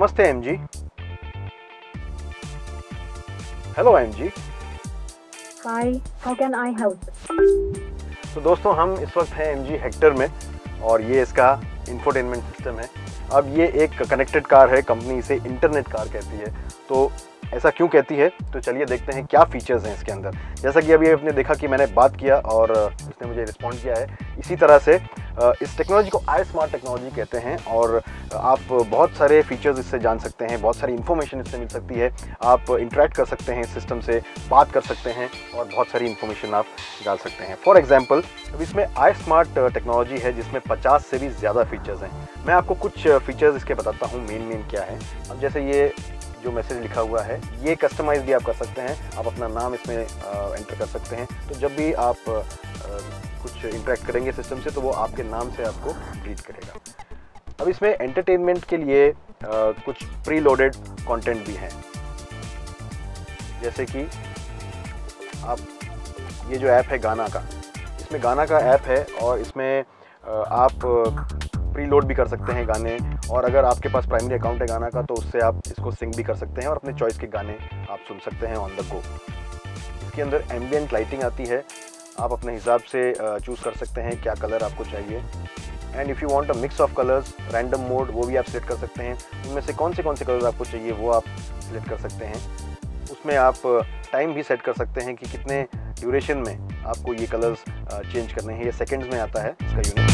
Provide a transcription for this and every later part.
नमस्ते M G hello M G can I help? तो दोस्तों हम इस वक्त हैं एम जी हेक्टर में और ये इसका इंफोटेनमेंट सिस्टम है। अब ये एक कनेक्टेड कार है कंपनी इसे इंटरनेट कार कहती है। तो ऐसा क्यों कहती है? तो चलिए देखते हैं क्या फीचर्स हैं इसके अंदर। जैसा कि अभी आपने देखा कि मैंने बात किया और उसने मुझे रिस्पॉन्ड किया है। इसी तरह से इस टेक्नोलॉजी को आई स्मार्ट टेक्नोलॉजी कहते हैं और आप बहुत सारे फीचर्स इससे जान सकते हैं, बहुत सारी इन्फॉर्मेशन इससे मिल सकती है। आप इंटरेक्ट कर सकते हैं सिस्टम से, बात कर सकते हैं और बहुत सारी इन्फॉर्मेशन आप डाल सकते हैं। फॉर एग्ज़ाम्पल अब इसमें आई स्मार्ट टेक्नोलॉजी है जिसमें 50 से भी ज़्यादा फीचर्स हैं। मैं आपको कुछ फीचर्स इसके बताता हूँ मेन मेन क्या है। अब जैसे ये जो मैसेज लिखा हुआ है, ये कस्टमाइज भी आप कर सकते हैं। आप अपना नाम इसमें एंटर कर सकते हैं। तो जब भी आप कुछ इंटरेक्ट करेंगे सिस्टम से तो वो आपके नाम से आपको ग्रीट करेगा। अब इसमें एंटरटेनमेंट के लिए आ, कुछ प्री लोडेड कंटेंट भी हैं। जैसे कि आप ये जो ऐप है गाना का इसमें गाना का ऐप है और इसमें आप प्री लोड भी कर सकते हैं गाने और अगर आपके पास प्राइमरी अकाउंट है गाना का तो उससे आप इसको सिंग भी कर सकते हैं और अपने चॉइस के गाने आप सुन सकते हैं ऑन द गो इसके अंदर एम्बियंट लाइटिंग आती है आप अपने हिसाब से चूज़ कर सकते हैं क्या कलर आपको चाहिए। And if you want a mix of colours random mode वो भी आप सेलेक्ट कर सकते हैं। उनमें से कौन से कौन से कलर आपको चाहिए, वो आप सिलेक्ट कर सकते हैं। उसमें आप टाइम भी सेट कर सकते हैं कि कितने ड्यूरेशन में आपको ये कलर्स चेंज करने हैं। ये सेकंड्स में आता है, इसका यूनिट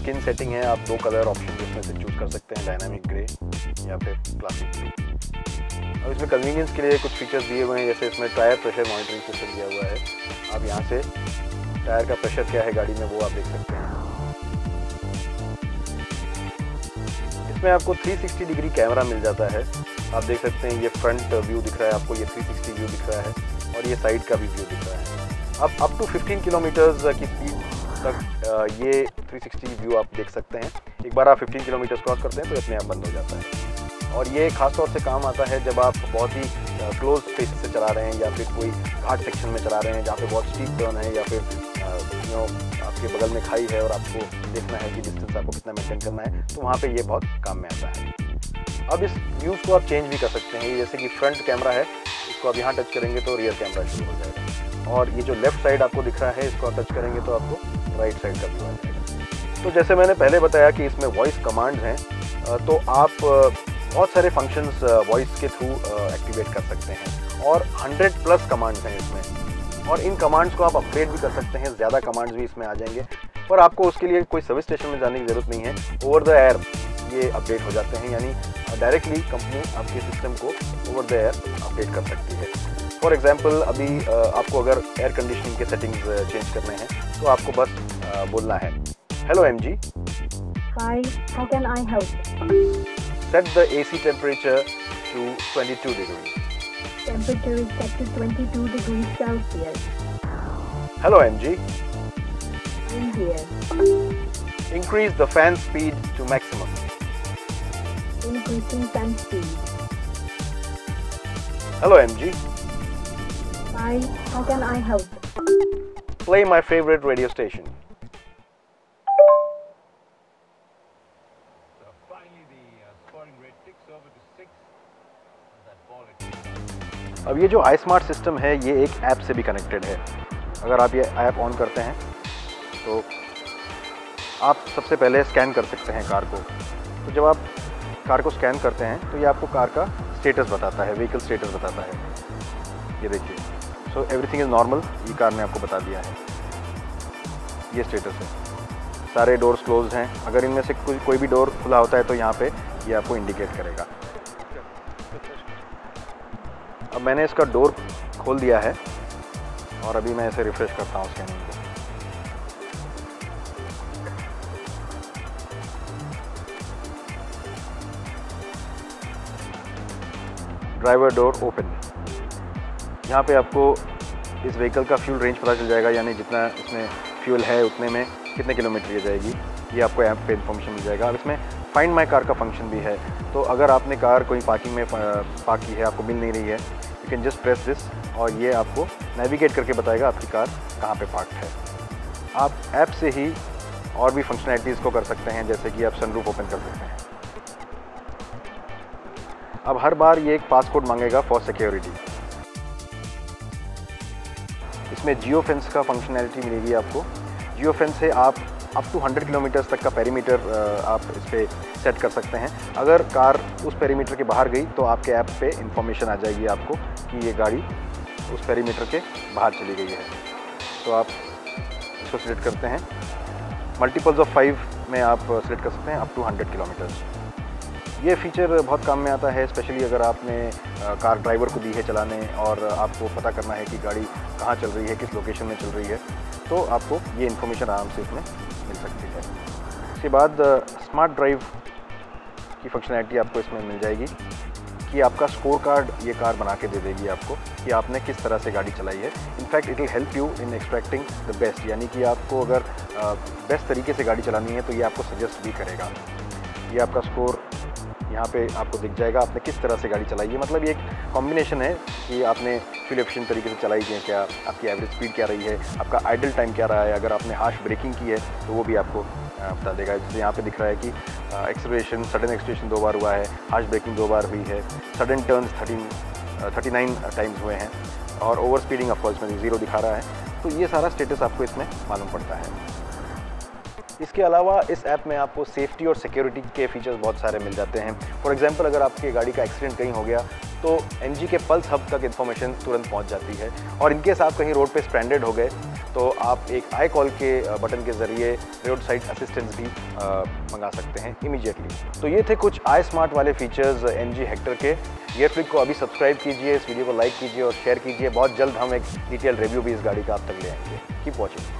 स्किन सेटिंग है, आप दो कलर ऑप्शन इसमें से चूज़ कर सकते हैं डायनामिक ग्रे या फिर क्लासिक ब्लू अब इसमें कन्वीनियंस के लिए कुछ फीचर्स दिए हुए हैं, जैसे इसमें टायर प्रेशर मॉनिटरिंग सिस्टम दिया हुआ है। आप यहाँ से टायर का प्रेशर क्या है गाड़ी में, वो आप देख सकते हैं। इसमें आपको 360 डिग्री कैमरा मिल जाता है। आप देख सकते हैं, ये फ्रंट व्यू दिख रहा है आपको, ये 360 व्यू दिख रहा है और ये साइड का भी व्यू दिख रहा है। अब अप टू 15 किलोमीटर्स की स्पीड तक ये 360 व्यू आप देख सकते हैं। एक बार आप 15 किलोमीटर क्रॉस करते हैं तो अपने आप बंद हो जाता है। और ये खास तौर से काम आता है जब आप बहुत ही क्लोज स्पेस से चला रहे हैं या फिर कोई घाट सेक्शन में चला रहे हैं जहाँ पे बहुत स्टीप टर्न है या फिर यू आपके बगल में खाई है और आपको देखना है कि डिस्टेंस आपको कितना मेंटेन करना है तो वहाँ पे ये बहुत काम में आता है। अब इस व्यूज़ को आप चेंज भी कर सकते हैं। जैसे कि फ्रंट कैमरा है, इसको आप यहाँ टच करेंगे तो रियर कैमरा शुरू हो जाएगा। और ये जो लेफ़्ट साइड आपको दिख रहा है, इसको टच करेंगे तो आपको राइट साइड का व्यू आ जाएगा। तो जैसे मैंने पहले बताया कि इसमें वॉइस कमांड्स हैं तो आप बहुत सारे फ़ंक्शंस वॉइस के थ्रू एक्टिवेट कर सकते हैं। और 100 प्लस कमांड्स हैं इसमें। और इन कमांड्स को आप अपग्रेड भी कर सकते हैं, ज़्यादा कमांड्स भी इसमें आ जाएँगे। पर आपको उसके लिए कोई सर्विस स्टेशन में जाने की ज़रूरत नहीं है। ओवर द एयर ये अपडेट हो जाते हैं, यानी डायरेक्टली कंपनी आपके सिस्टम को ओवर द एयर अपडेट कर सकती है। फॉर एग्ज़ाम्पल अभी आपको अगर एयर कंडीशनिंग के सेटिंग चेंज करने हैं तो आपको बस बोलना है hello M G set the A C temperature to twenty two degree hello M G increase the fan speed to maximum increasing fan hello M G Hi, how can I help? Play my favorite radio station. अब ये जो आई smart system है ये एक app से भी connected है। अगर आप ये ऐप ऑन करते हैं तो आप सबसे पहले स्कैन कर सकते हैं कार को। तो जब आप कार को स्कैन करते हैं तो ये आपको कार का स्टेटस बताता है व्हीकल स्टेटस बताता है। ये देखिए। सो एवरीथिंग इज़ नॉर्मल ये कार ने आपको बता दिया है। ये स्टेटस है। सारे डोर्स क्लोज हैं। अगर इनमें से कोई कोई भी डोर खुला होता है तो यहाँ पे ये आपको इंडिकेट करेगा। अब मैंने इसका डोर खोल दिया है और अभी मैं इसे रिफ़्रेश करता हूँ स्कैनिंग को। ड्राइवर डोर ओपन यहाँ पे आपको इस व्हीकल का फ्यूल रेंज पता चल जाएगा, यानी जितना इसमें फ्यूल है उतने में कितने किलोमीटर ये जाएगी। ये आपको ऐप पे इन्फॉर्मेशन मिल जाएगा। और इसमें फाइंड माई कार का फ़ंक्शन भी है। तो अगर आपने कार कोई पार्किंग में पार्क की है, आपको मिल नहीं रही है you can just press this और ये आपको नेविगेट करके बताएगा आपकी कार कहाँ पर पार्क है। आप ऐप से ही और भी फंक्शनैलिटीज़ को कर सकते हैं, जैसे कि आप सनरूफ ओपन कर सकते हैं। अब हर बार ये एक पासकोड मांगेगा फॉर सिक्योरिटी इसमें जियो फेंस का फंक्शनैलिटी मिलेगी आपको। जियो फेंस से आप अप टू 100 किलोमीटर तक का पेरीमीटर आप इस पर सेट कर सकते हैं। अगर कार उस पेरीमीटर के बाहर गई तो आपके ऐप पे इंफॉर्मेशन आ जाएगी आपको कि ये गाड़ी उस पेरीमीटर के बाहर चली गई है। तो आप इसको सिलेक्ट करते हैं। मल्टीपल्स ऑफ़ फाइव में आप सिलेक्ट कर सकते हैं अप टू हंड्रेड किलोमीटर्स ये फीचर बहुत काम में आता है स्पेशली अगर आपने कार ड्राइवर को दी है चलाने और आपको पता करना है कि गाड़ी कहाँ चल रही है, किस लोकेशन में चल रही है तो आपको ये इन्फॉर्मेशन आराम से इसमें मिल सकती है। इसके बाद स्मार्ट ड्राइव की फंक्शनैलिटी आपको इसमें मिल जाएगी कि आपका स्कोर कार्ड ये कार बना के दे देगी आपको कि आपने किस तरह से गाड़ी चलाई है। In fact it will help you in extracting the best यानी कि आपको अगर बेस्ट तरीके से गाड़ी चलानी है तो ये आपको सजेस्ट भी करेगा। ये आपका स्कोर यहाँ पे आपको दिख जाएगा, आपने किस तरह से गाड़ी चलाई। है मतलब ये एक कॉम्बिनेशन है कि आपने फ्यूल एफिशिएंट तरीके से चलाई है क्या आपकी एवरेज स्पीड क्या रही है, आपका आइडल टाइम क्या रहा है, अगर आपने हार्श ब्रेकिंग की है तो वो भी आपको बता देगा। जैसे यहाँ पे दिख रहा है कि एक्सलेशन सडन एक्सलेशन दो बार हुआ है हार्श ब्रेकिंग दो बार हुई है sudden turns thirteen thirty nine times हुए हैं, और ओवर स्पीडिंग ऑफकोर्स में ज़ीरो दिखा रहा है। तो ये सारा स्टेटस आपको इसमें मालूम पड़ता है। इसके अलावा इस ऐप में आपको सेफ्टी और सिक्योरिटी के फीचर्स बहुत सारे मिल जाते हैं। फॉर एग्जांपल अगर आपकी गाड़ी का एक्सीडेंट कहीं हो गया तो एन के पल्स हब तक इन्फॉर्मेशन तुरंत पहुँच जाती है। और इनकेस आप कहीं रोड पर स्ट्रैंडेड हो गए तो आप एक आई कॉल के बटन के ज़रिए रोड साइड असिस्टेंस भी मंगा सकते हैं इमीजिएटली तो ये थे कुछ आई स्मार्ट वाले फीचर्स एन जी हेक्टर के। ये फ्लिक को अभी सब्सक्राइब कीजिए, इस वीडियो को लाइक कीजिए और शेयर कीजिए। बहुत जल्द हम एक डिटेल रिव्यू भी इस गाड़ी का आप तक ले आएँगे। Keep watching